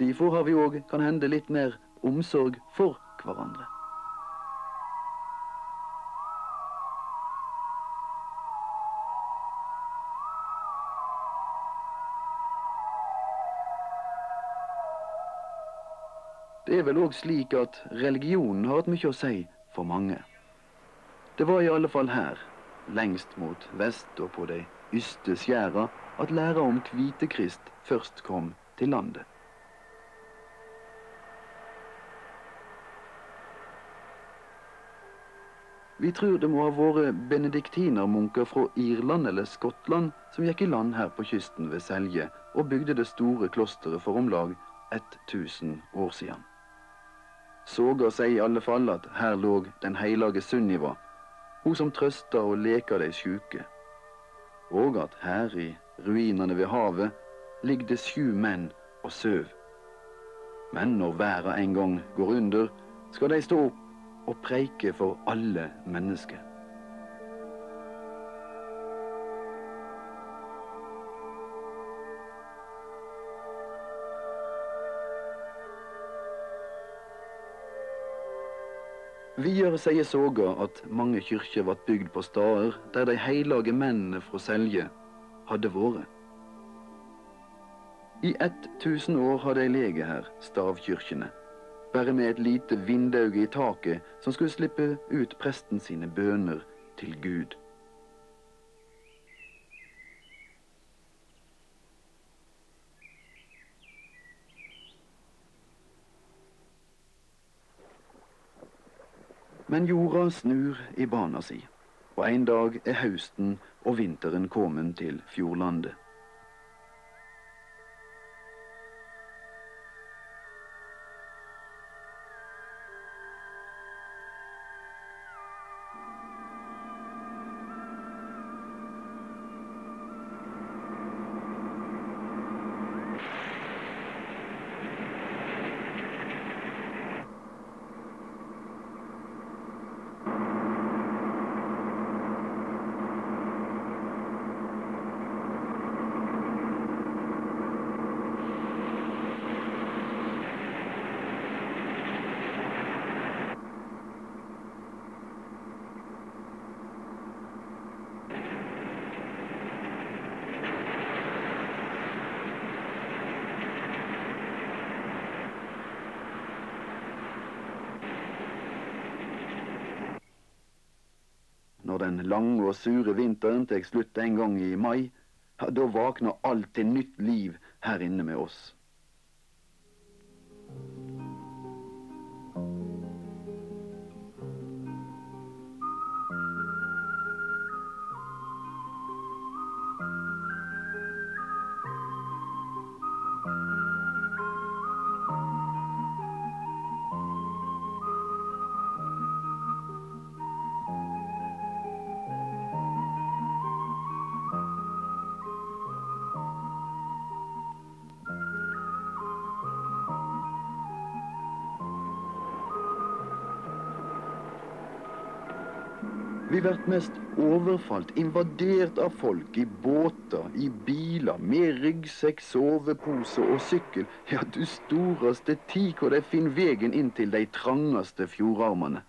Derfor har vi òg kan hende litt mer omsorg for hverandre. Det er vel òg slik at religionen har hatt mye å si for mange. Det var i alle fall her, lengst mot vest og på de yste skjæra, at læra om Kvitekrist først kom til landet. Vi tror det må ha vært benediktinermunker fra Irland eller Skottland som gikk i land her på kysten ved Selje og bygde det store klosteret for om lag 1000 år siden. Soga sier i alle fall at her lå den heilage Sunniva, hun som trøsta og leka de sjuke. Og at her i ruinene ved havet ligger det sju menn og søv. Men når verden en gang går under, skal de stå opp og preike for alle mennesker. Videre sier Soga at mange kyrkjer ble bygd på steder der de heilage mennene fra Selje hadde vært. I 1000 år har de lege her, stavkyrkjene, bare med et lite vindauge i taket som skulle slippe ut presten sine bøner til Gud. Men jorda snur i bana si, og en dag er høsten og vinteren kommet til fjordlandet. Den lange og sure vinteren tar slutt en gang i mai, da våkner alt til nytt liv her inne med oss. Vi blir mest overfalt, invadert av folk i båter, i biler, med ryggsekk, sovepose og sykkel. Ja, du storeste tid hvor de finner veien inn til de trangeste fjordarmene.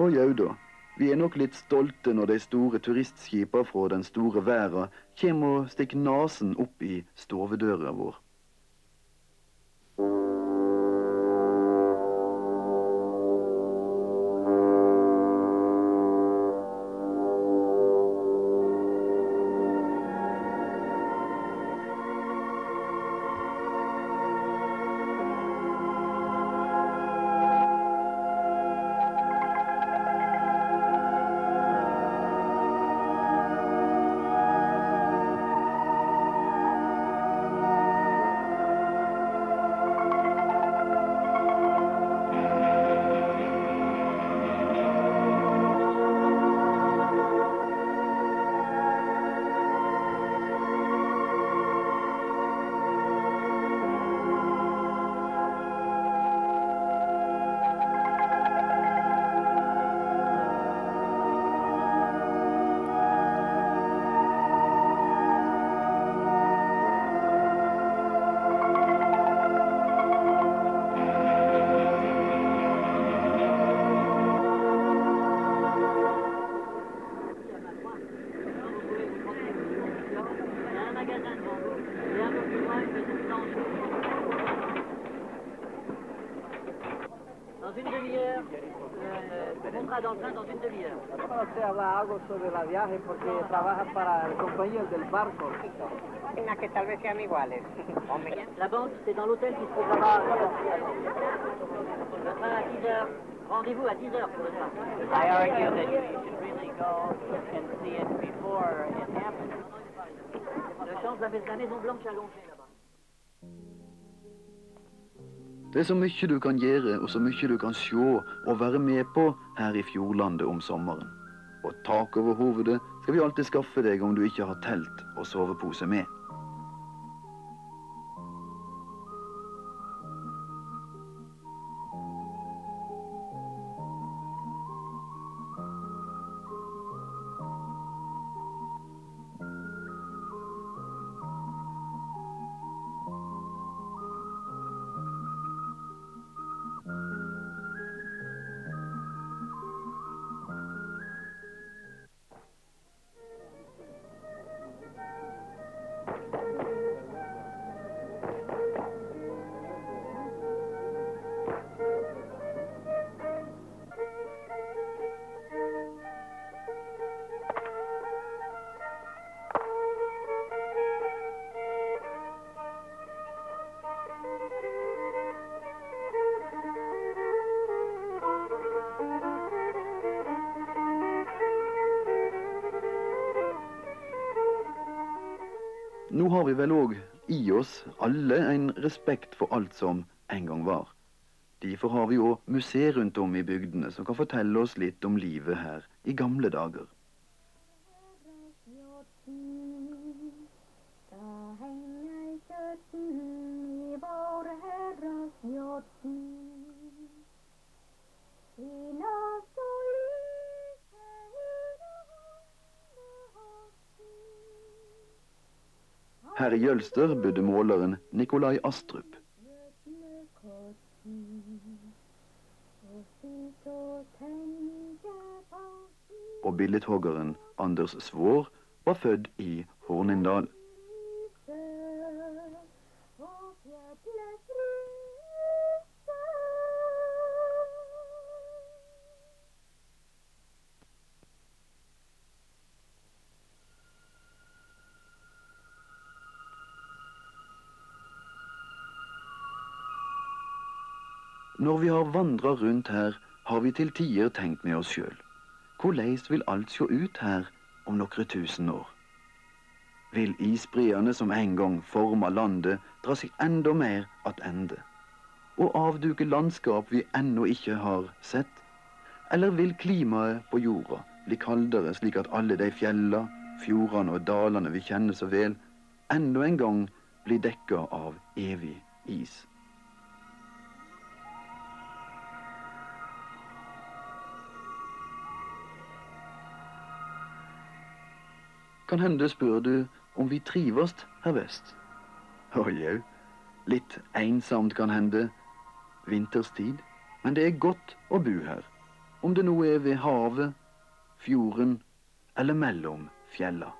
Og jau da, vi er nok litt stolte når de store turistskipa fra den store verda kommer og stikker nasen opp i stovedøra vår. Une demi-heure, euh, on sera dans le train dans une demi-heure. Para usted hablar algo sobre la viaje porque trabaja para el compañía del barco. Una que tal vez sean iguales. Hombre, La banque, c'est dans l'hôtel qui se trouve là-bas. Le train à 10 heures. Rendez-vous à 10 heures pour le train. I argue that you should really go and see it before it happens. Le champ de la la Maison Blanche à Longchamp Det er så mye du kan gjøre, og så mye du kan se og være med på her i Fjordlandet om sommeren. Og tak over hovedet skal vi alltid skaffe deg om du ikke har telt og sovepose med. Nå har vi vel òg i oss alle en respekt for alt som en gang var. Derfor har vi òg museer rundt om i bygdene som kan fortelle oss litt om livet her i gamle dager. Da henger kjøtten i vår Herres hjorten. Her i Jølster bodde måleren Nikolai Astrup. Og billedhoggeren Anders Svår var født i Hornindal. Når vi har vandra rundt her, har vi til tider tenkt med oss sjøl. Hvordan vil alt sjå ut her om noen tusen år? Vil isbreene som en gang forma landet, dra seg enda mer attende? Og avduke landskap vi ennå ikke har sett? Eller vil klimaet på jorda bli kaldere, slik at alle de fjella, fjordene og dalene vi kjenner så vel, enda en gang blir dekka av evig is? Kan hende spør du om vi trives her vest. Å jau, litt ensomt kan hende vinterstid, men det er godt å bo her. Om det nå er ved havet, fjorden eller mellom fjella.